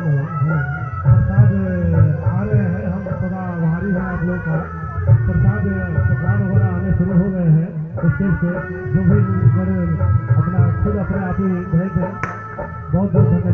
सफल हुए प्रसाद आ रहे हैं हम थोड़ा आभारी हैं आप लोग का। प्रसाद प्रसाद वगैरह आने शुरू हो गए हैं। स्टेज से जो भी अपना, खुद अपने आप ही गए। थे बहुत बहुत धन्यवाद।